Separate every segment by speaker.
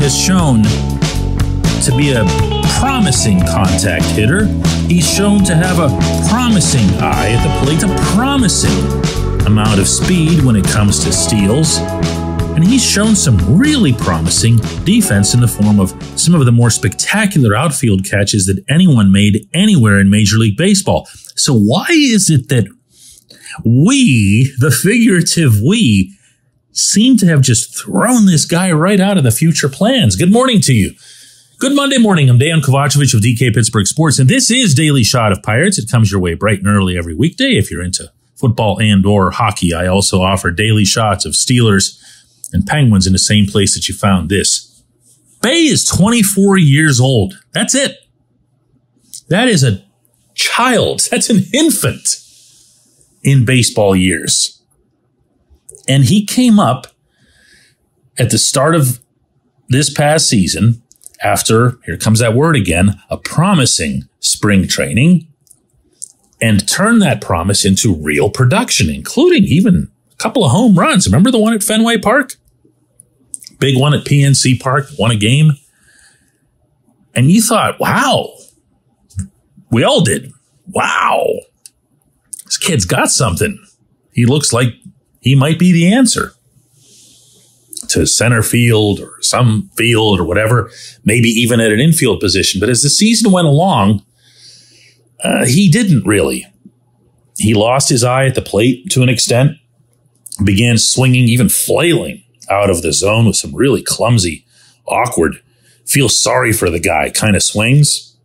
Speaker 1: has shown to be a promising contact hitter. He's shown to have a promising eye at the plate, a promising amount of speed when it comes to steals. And he's shown some really promising defense in the form of some of the more spectacular outfield catches that anyone made anywhere in Major League Baseball. So, why is it that we, the figurative we, seem to have just thrown this guy right out of the future plans? Good morning to you. Good Monday morning. I'm Dejan Kovacevic of DK Pittsburgh Sports, and this is Daily Shot of Pirates. It comes your way bright and early every weekday if you're into football and or hockey. I also offer daily shots of Steelers and Penguins in the same place that you found this. Bae is 24 years old. That's it. That is a child. That's an infant in baseball years. And he came up at the start of this past season after, here comes that word again, a promising spring training and turned that promise into real production, including even a couple of home runs. Remember the one at Fenway Park? Big one at PNC Park, won a game. And you thought, wow, we all did. Wow, this kid's got something. He looks like he might be the answer to center field or some field or whatever, maybe even at an infield position. But as the season went along, uh, he didn't really. He lost his eye at the plate to an extent, began swinging, even flailing out of the zone with some really clumsy, awkward, feel sorry for the guy kind of swings.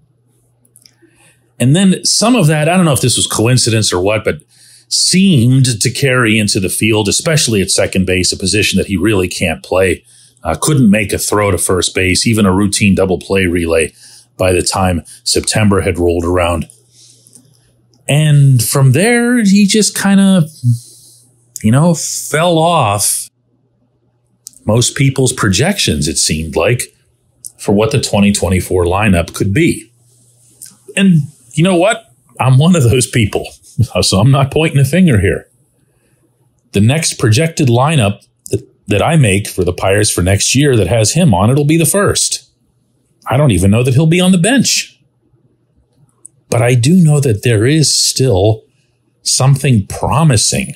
Speaker 1: And then some of that, I don't know if this was coincidence or what, but seemed to carry into the field, especially at second base, a position that he really can't play. Uh, couldn't make a throw to first base, even a routine double play relay by the time September had rolled around. And from there, he just kind of, you know, fell off most people's projections, it seemed like, for what the 2024 lineup could be. And you know what? I'm one of those people. So I'm not pointing a finger here. The next projected lineup that, that I make for the Pirates for next year that has him on, it'll be the first. I don't even know that he'll be on the bench. But I do know that there is still something promising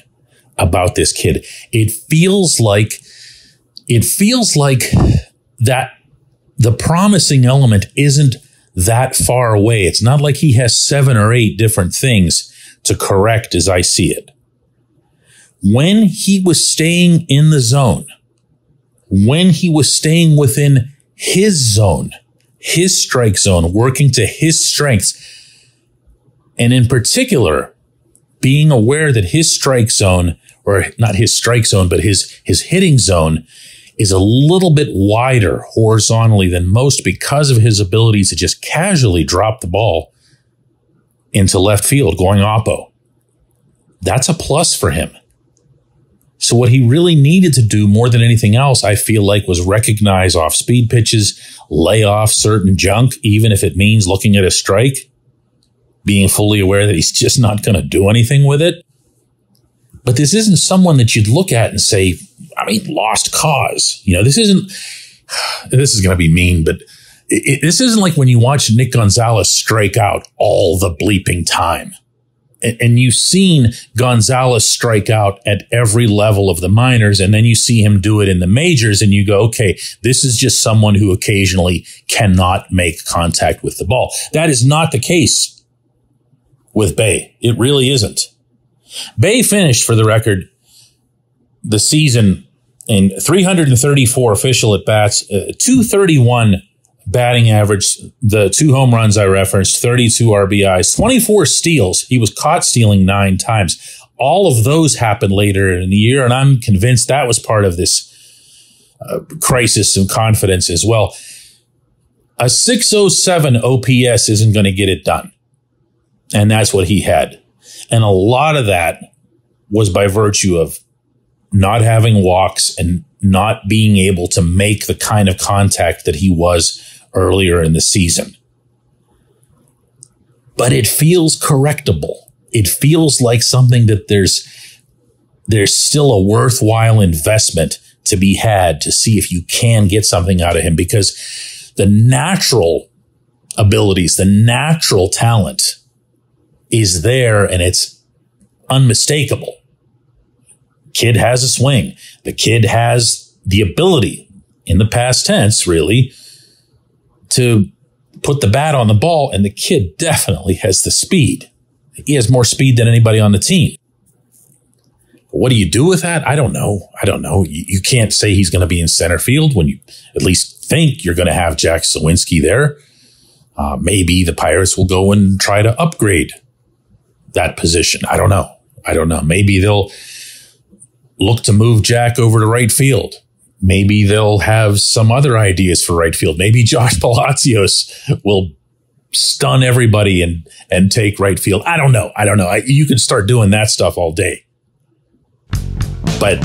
Speaker 1: about this kid. It feels like, it feels like that the promising element isn't that far away. It's not like he has seven or eight different things to correct as I see it. When he was staying in the zone, when he was staying within his zone, his strike zone, working to his strengths, and in particular, being aware that his strike zone, or not his strike zone, but his, his hitting zone is a little bit wider horizontally than most because of his ability to just casually drop the ball into left field going oppo. That's a plus for him. So what he really needed to do more than anything else, I feel like was recognize off speed pitches, lay off certain junk, even if it means looking at a strike, being fully aware that he's just not going to do anything with it. But this isn't someone that you'd look at and say, I mean, lost cause. You know, this isn't, this is going to be mean, but it, this isn't like when you watch Nick Gonzalez strike out all the bleeping time. And, and you've seen Gonzalez strike out at every level of the minors, and then you see him do it in the majors, and you go, okay, this is just someone who occasionally cannot make contact with the ball. That is not the case with Bae. It really isn't. Bae finished, for the record, the season in 334 official at bats, uh, 231 batting average, the two home runs I referenced, 32 RBIs, 24 steals. He was caught stealing nine times. All of those happened later in the year, and I'm convinced that was part of this uh, crisis of confidence as well. A 607 OPS isn't going to get it done. And that's what he had. And a lot of that was by virtue of not having walks and not being able to make the kind of contact that he was earlier in the season. But it feels correctable. It feels like something that there's, there's still a worthwhile investment to be had to see if you can get something out of him because the natural abilities, the natural talent is there and it's unmistakable. Kid has a swing. The kid has the ability in the past tense, really, to put the bat on the ball. And the kid definitely has the speed. He has more speed than anybody on the team. What do you do with that? I don't know. I don't know. You, you can't say he's going to be in center field when you at least think you're going to have Jack Suwinski there. Uh, maybe the Pirates will go and try to upgrade that position. I don't know. I don't know. Maybe they'll look to move Jack over to right field. Maybe they'll have some other ideas for right field. Maybe Josh Palacios will stun everybody and and take right field. I don't know. I don't know. I, you can start doing that stuff all day. But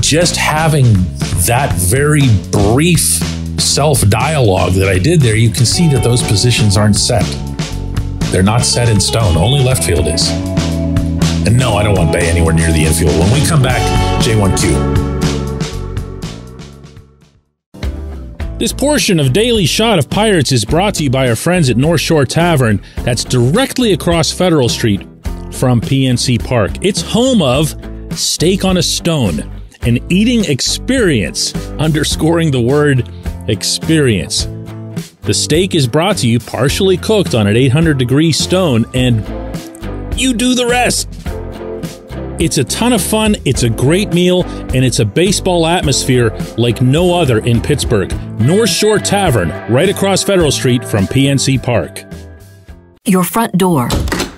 Speaker 1: just having that very brief self dialogue that I did there, you can see that those positions aren't set. They're not set in stone. Only left field is. And no, I don't want Bae anywhere near the infield. When we come back, J1Q.
Speaker 2: This portion of Daily Shot of Pirates is brought to you by our friends at North Shore Tavern, that's directly across Federal Street from PNC Park. It's home of Steak on a Stone, an eating experience, underscoring the word experience. The steak is brought to you partially cooked on an 800 degree stone, and you do the rest. It's a ton of fun, it's a great meal, and it's a baseball atmosphere like no other in Pittsburgh. North Shore Tavern, right across Federal Street from PNC Park.
Speaker 3: Your front door,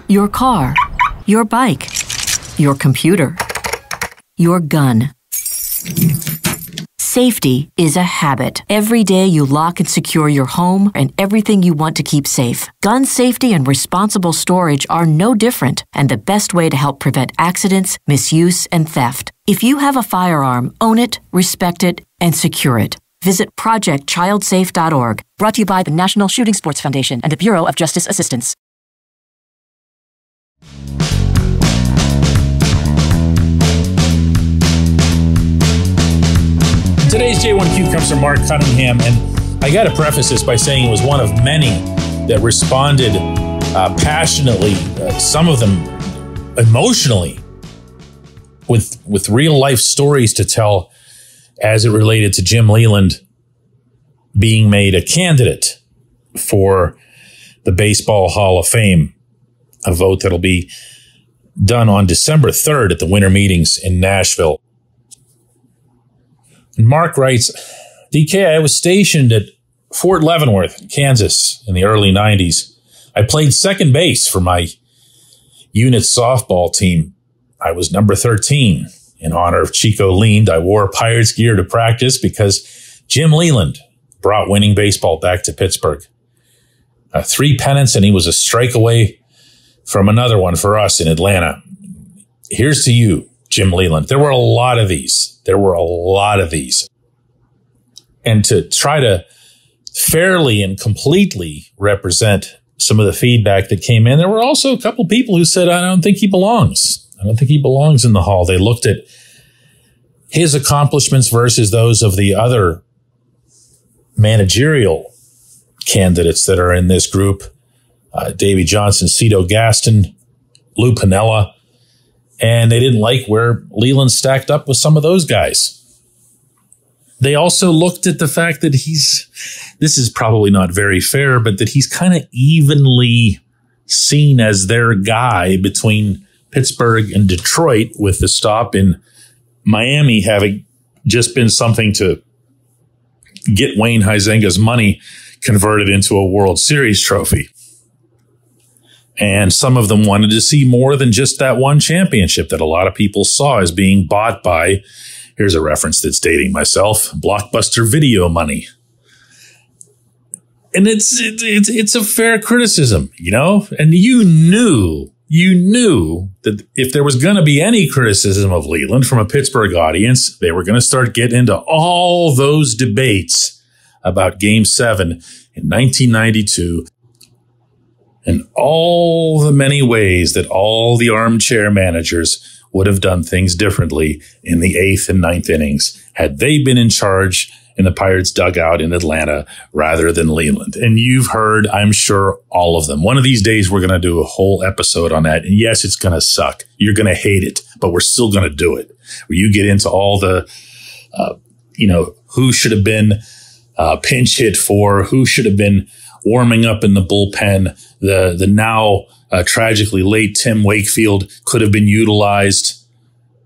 Speaker 3: your car, your bike, your computer, your gun. Safety is a habit. Every day you lock and secure your home and everything you want to keep safe. Gun safety and responsible storage are no different and the best way to help prevent accidents, misuse, and theft. If you have a firearm, own it, respect it, and secure it. Visit projectchildsafe.org, brought to you by the National Shooting Sports Foundation and the Bureau of Justice Assistance.
Speaker 1: Today's J1Q comes from Mark Cunningham, and I got to preface this by saying it was one of many that responded uh, passionately, uh, some of them emotionally, with with real life stories to tell as it related to Jim Leyland being made a candidate for the Baseball Hall of Fame, a vote that'll be done on December 3rd at the winter meetings in Nashville. Mark writes, DK, I was stationed at Fort Leavenworth, Kansas in the early 90s. I played second base for my unit softball team. I was number 13. In honor of Chico Lind, I wore Pirates gear to practice because Jim Leyland brought winning baseball back to Pittsburgh. Uh, three pennants, and he was a strike away from another one for us in Atlanta. Here's to you, Jim Leyland. There were a lot of these. There were a lot of these. And to try to fairly and completely represent some of the feedback that came in, there were also a couple people who said, I don't think he belongs. I don't think he belongs in the hall. They looked at his accomplishments versus those of the other managerial candidates that are in this group. Uh, Davey Johnson, Cito Gaston, Lou Piniella, and they didn't like where Leyland stacked up with some of those guys. They also looked at the fact that he's, this is probably not very fair, but that he's kind of evenly seen as their guy between Pittsburgh and Detroit with the stop in Miami having just been something to get Wayne Huizenga's money converted into a World Series trophy. And some of them wanted to see more than just that one championship that a lot of people saw as being bought by, here's a reference that's dating myself, blockbuster video money. And it's, it's, it's a fair criticism, you know, and you knew, you knew that if there was going to be any criticism of Leyland from a Pittsburgh audience, they were going to start getting into all those debates about game seven in 1992 and all the many ways that all the armchair managers would have done things differently in the eighth and ninth innings had they been in charge in the Pirates dugout in Atlanta rather than Leyland. And you've heard, I'm sure, all of them. One of these days, we're going to do a whole episode on that. And yes, it's going to suck. You're going to hate it, but we're still going to do it. Where you get into all the, uh, you know, who should have been uh, pinch hit for, who should have been warming up in the bullpen, the the now uh, tragically late Tim Wakefield could have been utilized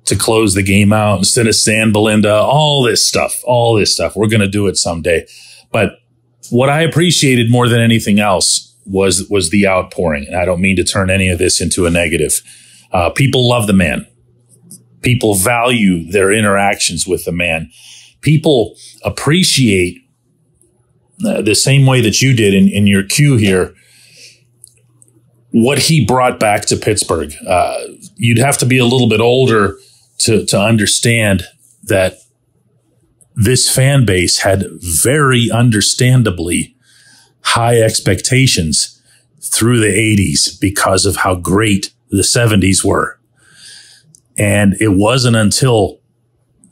Speaker 1: to close the game out instead of Stan Belinda, all this stuff, all this stuff. We're going to do it someday. But what I appreciated more than anything else was, was the outpouring. And I don't mean to turn any of this into a negative. Uh, people love the man. People value their interactions with the man. People appreciate uh, the same way that you did in, in your cue here what he brought back to Pittsburgh. Uh, you'd have to be a little bit older to, to understand that this fan base had very understandably high expectations through the 80s because of how great the 70s were. And it wasn't until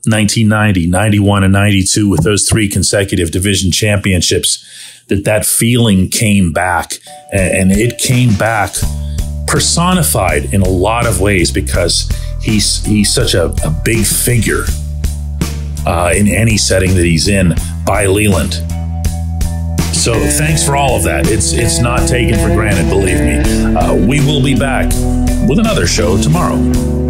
Speaker 1: 1990, 91, and 92 with those three consecutive division championships that that feeling came back and it came back personified in a lot of ways because he's he's such a, a big figure uh, in any setting that he's in by Leyland. So thanks for all of that. It's it's not taken for granted, believe me. Uh, we will be back with another show tomorrow.